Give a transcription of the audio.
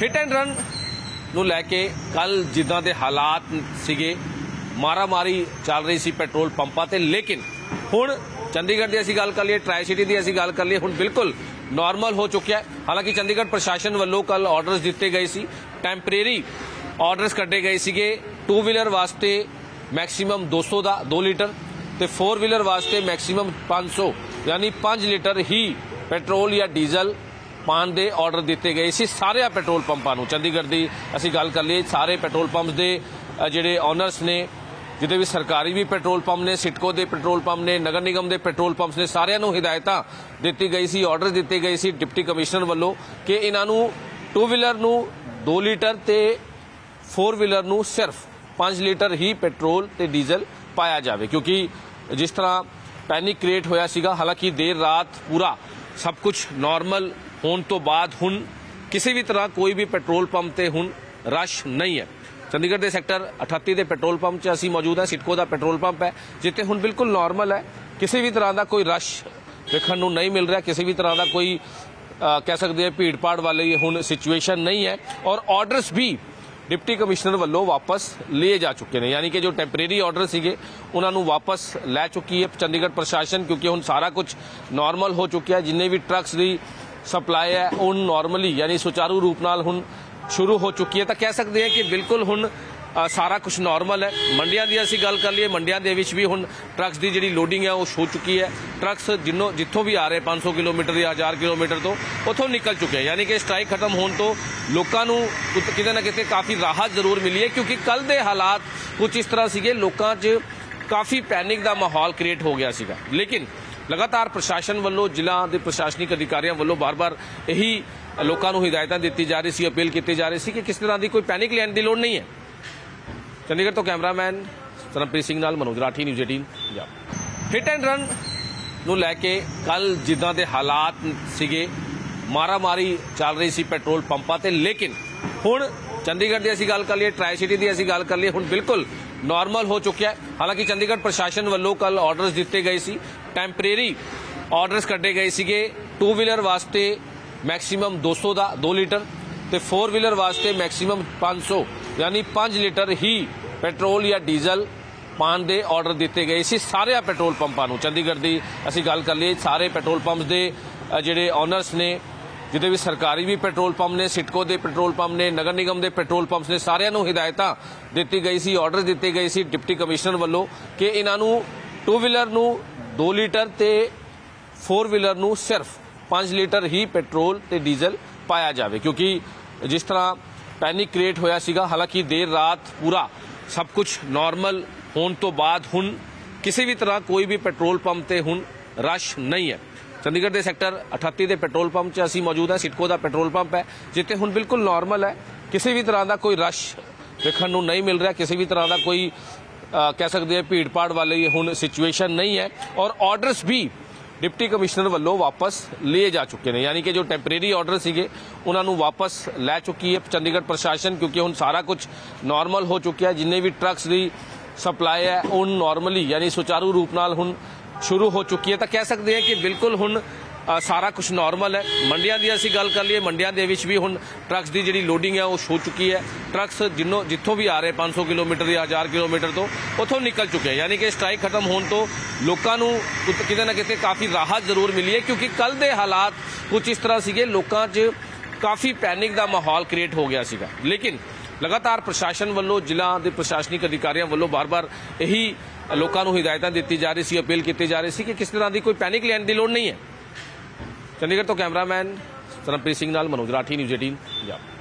Hit and run ਨੂੰ ਲੈ ਕੇ ਕੱਲ ਜਿੱਦਾਂ ਦੇ ਹਾਲਾਤ ਸੀਗੇ, ਮਾਰਾਮਾਰੀ ਚੱਲ ਰਹੀ ਸੀ ਪੈਟਰੋਲ ਪੰਪਾਂ ਤੇ, ਲੇਕਿਨ ਹੁਣ ਚੰਡੀਗੜ੍ਹ ਦੀ ਅਸੀਂ ਗੱਲ ਕਰ ਲਈਏ ਟ੍ਰਾਈ ਸਿਟੀ ਦੀ ਅਸੀਂ ਗੱਲ ਕਰ ਲਈਏ, ਹੁਣ ਬਿਲਕੁਲ ਨਾਰਮਲ ਹੋ ਚੁੱਕਿਆ ਹੈ। ਹਾਲਾਂਕਿ ਚੰਡੀਗੜ੍ਹ ਪ੍ਰਸ਼ਾਸਨ ਵੱਲੋਂ ਕੱਲ ਆਰਡਰਸ ਦਿੱਤੇ ਗਏ ਸੀ ਟੈਂਪਰੇਰੀ ਆਰਡਰਸ ਕੱਢੇ ਗਏ ਸੀਗੇ। ਟੂ ਵੀਲਰ ਵਾਸਤੇ ਮੈਕਸਿਮਮ 200 ਦਾ 2 ਲੀਟਰ ਤੇ 4 ਵੀਲਰ ਵਾਸਤੇ ਮੈਕਸਿਮਮ 500 ਯਾਨੀ 5 ਲੀਟਰ ਹੀ ਪੈਟਰੋਲ ਜਾਂ ਡੀਜ਼ਲ ਪਾਣ ਦੇ ਆਰਡਰ ਦਿੱਤੇ ਗਏ ਸੀ ਸਾਰੇ ਪੈਟਰੋਲ ਪੰਪਾਂ ਨੂੰ। ਚੰਡੀਗੜ੍ਹ ਦੀ ਅਸੀਂ ਗੱਲ ਕਰ ਲਈਏ, ਸਾਰੇ ਪੈਟਰੋਲ ਪੰਪਸ ਦੇ ਜਿਹੜੇ ਓਨਰਸ ਨੇ ਜਿਹਦੇ ਵੀ ਸਰਕਾਰੀ ਵੀ ਪੈਟਰੋਲ ਪੰਪ ਨੇ, ਸਿਟਕੋ ਦੇ ਪੈਟਰੋਲ ਪੰਪ ਨੇ, ਨਗਰ ਨਿਗਮ ਦੇ ਪੈਟਰੋਲ ਪੰਪਸ ਨੇ, ਸਾਰਿਆਂ ਨੂੰ ਹਦਾਇਤਾਂ ਦਿੱਤੀ ਗਈ ਸੀ, ਆਰਡਰ ਦਿੱਤੇ ਗਏ ਸੀ ਡਿਪਟੀ ਕਮਿਸ਼ਨਰ ਵੱਲੋਂ ਕਿ ਇਹਨਾਂ ਨੂੰ ਟੂ ਵੀਲਰ ਨੂੰ 2 ਲੀਟਰ ਤੇ 4 ਵੀਲਰ ਨੂੰ ਸਿਰਫ 5 ਲੀਟਰ ਹੀ ਪੈਟਰੋਲ ਤੇ ਡੀਜ਼ਲ ਪਾਇਆ ਜਾਵੇ। ਕਿਉਂਕਿ ਜਿਸ ਤਰ੍ਹਾਂ ਪੈਨਿਕ ਕ੍ਰੀਏਟ ਹੋਇਆ ਸੀਗਾ, ਹਾਲਾਂਕਿ ਦੇਰ ਰਾਤ ਪੂਰਾ ਸਭ ਕੁਝ ਨਾਰਮਲ ਹੋਣ ਤੋਂ ਬਾਅਦ ਹੁਣ ਕਿਸੇ ਵੀ ਤਰ੍ਹਾਂ ਕੋਈ ਵੀ ਪੈਟਰੋਲ ਪੰਪ ਤੇ ਹੁਣ ਰਸ਼ ਨਹੀਂ ਹੈ। ਚੰਡੀਗੜ੍ਹ ਦੇ ਸੈਕਟਰ 38 ਦੇ ਪੈਟਰੋਲ ਪੰਪ 'ਚ ਅਸੀਂ ਮੌਜੂਦ ਹਾਂ ਸਿਟਕੋ ਦਾ ਪੈਟਰੋਲ ਪੰਪ ਹੈ, ਜਿੱਥੇ ਹੁਣ ਬਿਲਕੁਲ ਨਾਰਮਲ ਹੈ। ਕਿਸੇ ਵੀ ਤਰ੍ਹਾਂ ਦਾ ਕੋਈ ਰਸ਼ ਦੇਖਣ ਨੂੰ ਨਹੀਂ ਮਿਲ ਰਿਹਾ, ਕਿਸੇ ਵੀ ਤਰ੍ਹਾਂ ਦਾ ਕੋਈ ਕਹਿ ਸਕਦੇ ਹਾਂ ਭੀੜ ਭਾੜ ਵਾਲੀ ਹੁਣ ਸਿਚੁਏਸ਼ਨ ਨਹੀਂ ਹੈ। ਔਰ ਆਰਡਰਸ ਵੀ ਡਿਪਟੀ ਕਮਿਸ਼ਨਰ ਵੱਲੋਂ ਵਾਪਸ ਲਏ ਜਾ ਚੁੱਕੇ ਨੇ। ਯਾਨੀ ਕਿ ਜੋ ਟੈਂਪਰੇਰੀ ਆਰਡਰ ਸੀਗੇ, ਉਹਨਾਂ ਨੂੰ ਵਾਪਸ ਲੈ ਚੁੱਕੀ ਹੈ ਚੰਡੀਗੜ੍ਹ ਪ੍ਰਸ਼ਾਸਨ, ਕਿਉਂਕਿ ਹੁਣ ਸਾਰਾ ਕੁਝ ਨਾਰਮਲ ਹੋ ਚੁੱਕਿਆ ਜਿੰਨੇ ਵੀ ਟਰੱਕਸ ਦੀ ਸਪਲਾਈ ਹੈ, ਉਹ ਨਾਰਮਲੀ ਯਾਨੀ ਸੁਚਾਰੂ ਰੂਪ ਨਾਲ ਹੁਣ ਸ਼ੁਰੂ ਹੋ ਚੁੱਕੀ ਹੈ। ਤਾਂ ਕਹਿ ਸਕਦੇ ਹਾਂ ਕਿ ਬਿਲਕੁਲ ਹੁਣ ਸਾਰਾ ਕੁਝ ਨਾਰਮਲ ਹੈ। ਮੰਡੀਆਂ ਦੀ ਅਸੀਂ ਗੱਲ ਕਰ ਲਈਏ, ਮੰਡੀਆਂ ਦੇ ਵਿੱਚ ਵੀ ਹੁਣ ਟਰੱਕਸ ਦੀ ਜਿਹੜੀ ਲੋਡਿੰਗ ਹੈ, ਉਹ ਹੋ ਚੁੱਕੀ ਹੈ। ਟਰੱਕਸ ਜਿੰਨੋਂ ਜਿੱਥੋਂ ਵੀ ਆ ਰਹੇ 500 ਕਿਲੋਮੀਟਰ ਜਾਂ 1000 ਕਿਲੋਮੀਟਰ ਤੋਂ, ਉੱਥੋਂ ਨਿਕਲ ਚੁੱਕੇ ਯਾਨੀ ਕਿ ਸਟ੍ਰਾਈਕ ਖਤਮ ਹੋਣ ਤੋਂ ਲੋਕਾਂ ਨੂੰ ਕਿਤੇ ਨਾ ਕਿਤੇ ਕਾਫੀ ਰਾਹਤ ਜ਼ਰੂਰ ਮਿਲੀ ਹੈ, ਕਿਉਂਕਿ ਕੱਲ ਦੇ ਹਾਲਾਤ ਕੁਝ ਇਸ ਤਰ੍ਹਾਂ ਸੀਗੇ, ਲੋਕਾਂ 'ਚ ਕਾਫੀ ਪੈਨਿਕ ਦਾ ਮਾਹੌਲ ਕ੍ਰੀਏਟ ਹੋ ਗਿਆ ਸੀਗਾ। ਲੇਕਿਨ ਲਗਾਤਾਰ ਪ੍ਰਸ਼ਾਸਨ ਵੱਲੋਂ, ਜ਼ਿਲ੍ਹਾ ਦੇ ਪ੍ਰਸ਼ਾਸਨਿਕ ਅਧਿਕਾਰੀਆਂ ਵੱਲੋਂ ਬਾਰ-ਬਾਰ ਇਹੀ ਲੋਕਾਂ ਨੂੰ ਹਦਾਇਤਾਂ ਦਿੱਤੀ ਜਾ ਰਹੀ ਸੀ, ਅਪੀਲ ਕੀਤੀ ਜਾ ਰਹੀ ਸੀ ਕਿ ਕਿਸ ਤਰ੍ਹਾਂ ਦੀ ਕੋਈ ਪੈਨਿਕ ਲੈਣ ਦੀ ਲੋੜ ਨਹੀਂ ਹੈ। ਚੰਡੀਗੜ੍ਹ ਤੋਂ ਕੈਮਰਾਮੈਨ ਸਰਮਪ੍ਰੀਤ ਸਿੰਘ ਨਾਲ Manoj Rathi, news 18 Punjab. Hit and run ਨੂੰ ਲੈ ਕੇ ਕੱਲ ਜਿੱਦਾਂ ਦੇ ਹਾਲਾਤ ਸੀਗੇ, ਮਾਰਾਮਾਰੀ ਚੱਲ ਰਹੀ ਸੀ ਪੈਟਰੋਲ ਪੰਪਾਂ ਤੇ, ਲੇਕਿਨ ਹੁਣ ਚੰਡੀਗੜ੍ਹ ਦੀ ਅਸੀਂ ਗੱਲ ਕਰ ਲਈਏ ਟ੍ਰਾਈ ਸਿਟੀ ਦੀ ਅਸੀਂ ਗੱਲ ਕਰ ਲਈਏ, ਹੁਣ ਬਿਲਕੁਲ ਨਾਰਮਲ ਹੋ ਚੁੱਕਿਆ ਹੈ। ਹਾਲਾਂਕਿ ਚੰਡੀਗੜ੍ਹ ਪ੍ਰਸ਼ਾਸਨ ਵੱਲੋਂ ਕੱਲ ਆਰਡਰਸ ਦਿੱਤੇ ਗਏ ਸੀ ਟੈਂਪਰੇਰੀ ਆਰਡਰਸ ਕੱਢੇ ਗਏ ਸੀਗੇ। 2 ਵੀਲਰ ਵਾਸਤੇ ਮੈਕਸਿਮਮ 200 ਦਾ 2 ਲੀਟਰ। ਤੇ 4 ਵੀਲਰ ਵਾਸਤੇ ਮੈਕਸਿਮਮ 500 ਯਾਨੀ 5 ਲੀਟਰ ਹੀ ਪੈਟਰੋਲ ਜਾਂ ਡੀਜ਼ਲ ਪਾਣ ਦੇ ਆਰਡਰ ਦਿੱਤੇ ਗਏ ਸੀ ਸਾਰੇ ਪੈਟਰੋਲ ਪੰਪਾਂ ਨੂੰ। ਚੰਡੀਗੜ੍ਹ ਦੀ ਅਸੀਂ ਗੱਲ ਕਰ ਲਈਏ, ਸਾਰੇ ਪੈਟਰੋਲ ਪੰਪਸ ਦੇ ਜਿਹੜੇ ਓਨਰਸ ਨੇ, ਜਿਹਦੇ ਵੀ ਸਰਕਾਰੀ ਵੀ ਪੈਟਰੋਲ ਪੰਪ ਨੇ ਸਿਟਕੋ ਦੇ ਪੈਟਰੋਲ ਪੰਪ ਨੇ, ਨਗਰ ਨਿਗਮ ਦੇ ਪੈਟਰੋਲ ਪੰਪਸ ਨੇ, ਸਾਰਿਆਂ ਨੂੰ ਹਦਾਇਤਾਂ ਦਿੱਤੀ ਗਈ ਸੀ ਆਰਡਰ ਦਿੱਤੇ ਗਏ ਸੀ ਡਿਪਟੀ ਕਮਿਸ਼ਨਰ ਵੱਲੋਂ ਕਿ ਇਹਨਾਂ ਨੂੰ 2 ਵੀਲਰ ਨੂੰ 2 ਲੀਟਰ ਤੇ 4 ਵੀਲਰ ਨੂੰ ਸਿਰਫ 5 ਲੀਟਰ ਹੀ ਪੈਟਰੋਲ ਤੇ ਡੀਜ਼ਲ ਪਾਇਆ ਜਾਵੇ, ਕਿਉਂਕਿ ਜਿਸ ਤਰ੍ਹਾਂ ਪੈਨਿਕ ਕ੍ਰੀਏਟ ਹੋਇਆ ਸੀਗਾ, ਹਾਲਾਂਕਿ ਦੇਰ ਰਾਤ ਪੂਰਾ ਸਭ ਕੁਝ ਨਾਰਮਲ ਹੋਣ ਤੋਂ ਬਾਅਦ ਹੁਣ ਕਿਸੇ ਵੀ ਤਰ੍ਹਾਂ ਕੋਈ ਵੀ ਪੈਟਰੋਲ ਪੰਪ ਤੇ ਹੁਣ ਰਸ਼ ਨਹੀਂ ਹੈ। ਚੰਡੀਗੜ੍ਹ ਦੇ ਸੈਕਟਰ 38 ਦੇ ਪੈਟਰੋਲ ਪੰਪ 'ਚ ਅਸੀਂ ਮੌਜੂਦ ਹਾਂ, ਸਿਟਕੋ ਦਾ ਪੈਟਰੋਲ ਪੰਪ ਹੈ, ਜਿੱਥੇ ਹੁਣ ਬਿਲਕੁਲ ਨਾਰਮਲ ਹੈ। ਕਿਸੇ ਵੀ ਤਰ੍ਹਾਂ ਦਾ ਕੋਈ ਰਸ਼ ਦੇਖਣ ਨੂੰ ਨਹੀਂ ਮਿਲ ਰਿਹਾ, ਕਿਸੇ ਵੀ ਤਰ੍ਹਾਂ ਦਾ ਕੋਈ ਕਹਿ ਸਕਦੇ ਹਾਂ ਭੀੜ ਭਾੜ ਵਾਲੀ ਹੁਣ ਸਿਚੁਏਸ਼ਨ ਨਹੀਂ ਹੈ। ਔਰ ਆਰਡਰਸ ਵੀ ਡਿਪਟੀ ਕਮਿਸ਼ਨਰ ਵੱਲੋਂ ਵਾਪਸ ਲਏ ਜਾ ਚੁੱਕੇ ਨੇ। ਯਾਨੀ ਕਿ ਜੋ ਟੈਂਪਰੇਰੀ ਆਰਡਰ ਸੀਗੇ, ਉਹਨਾਂ ਨੂੰ ਵਾਪਸ ਲੈ ਚੁੱਕੀ ਹੈ ਚੰਡੀਗੜ੍ਹ ਪ੍ਰਸ਼ਾਸਨ, ਕਿਉਂਕਿ ਹੁਣ ਸਾਰਾ ਕੁਝ ਨਾਰਮਲ ਹੋ ਚੁੱਕਿਆ ਜਿੰਨੇ ਵੀ ਟਰੱਕਸ ਦੀ ਸਪਲਾਈ ਹੈ, ਉਹ ਨਾਰਮਲੀ ਯਾਨੀ ਸੁਚਾਰੂ ਰੂਪ ਨਾਲ ਹੁਣ ਸ਼ੁਰੂ ਹੋ ਚੁੱਕੀ ਹੈ। ਤਾਂ ਕਹਿ ਸਕਦੇ ਹਾਂ ਕਿ ਬਿਲਕੁਲ ਹੁਣ ਸਾਰਾ ਕੁਝ ਨਾਰਮਲ ਹੈ। ਮੰਡੀਆਂ ਦੀ ਅਸੀਂ ਗੱਲ ਕਰ ਲਈਏ, ਮੰਡੀਆਂ ਦੇ ਵਿੱਚ ਵੀ ਹੁਣ ਟਰੱਕਸ ਦੀ ਜਿਹੜੀ ਲੋਡਿੰਗ ਹੈ, ਉਹ ਹੋ ਚੁੱਕੀ ਹੈ। ਟਰੱਕਸ ਜਿੰਨੋਂ ਜਿੱਥੋਂ ਵੀ ਆ ਰਹੇ 500 ਕਿਲੋਮੀਟਰ ਜਾਂ 1000 ਕਿਲੋਮੀਟਰ ਤੋਂ, ਉੱਥੋਂ ਨਿਕਲ ਚੁੱਕੇ ਯਾਨੀ ਕਿ ਸਟ੍ਰਾਈਕ ਖਤਮ ਹੋਣ ਤੋਂ ਲੋਕਾਂ ਨੂੰ ਕਿਤੇ ਨਾ ਕਿਤੇ ਕਾਫੀ ਰਾਹਤ ਜ਼ਰੂਰ ਮਿਲੀ ਹੈ, ਕਿਉਂਕਿ ਕੱਲ ਦੇ ਹਾਲਾਤ ਕੁਝ ਇਸ ਤਰ੍ਹਾਂ ਸੀਗੇ, ਲੋਕਾਂ 'ਚ ਕਾਫੀ ਪੈਨਿਕ ਦਾ ਮਾਹੌਲ ਕ੍ਰੀਏਟ ਹੋ ਗਿਆ ਸੀਗਾ। ਲੇਕਿਨ ਲਗਾਤਾਰ ਪ੍ਰਸ਼ਾਸਨ ਵੱਲੋਂ, ਜ਼ਿਲ੍ਹਾ ਦੇ ਪ੍ਰਸ਼ਾਸਨਿਕ ਅਧਿਕਾਰੀਆਂ ਵੱਲੋਂ ਬਾਰ-ਬਾਰ ਇਹੀ ਲੋਕਾਂ ਨੂੰ ਹਦਾਇਤਾਂ ਦਿੱਤੀ ਜਾ ਰਹੀ ਸੀ, ਅਪੀਲ ਕੀਤੀ ਜਾ ਰਹੀ ਸੀ ਕਿ ਕਿਸ ਤਰ੍ਹਾਂ ਦੀ ਕੋਈ ਪੈਨਿਕ ਲੈਣ ਦੀ ਲੋੜ ਨਹੀਂ ਹੈ। ਚੰਡੀਗੜ੍ਹ ਤੋਂ ਕੈਮਰਾਮੈਨ ਸਰਮਪ੍ਰੀਤ ਸਿੰਘ ਨਾਲ ਮਨੋਜ ਰਾਠੀ ਨਿਊਜ਼ 18 ਪੰਜਾਬ।